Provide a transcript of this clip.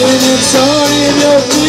Living in your milk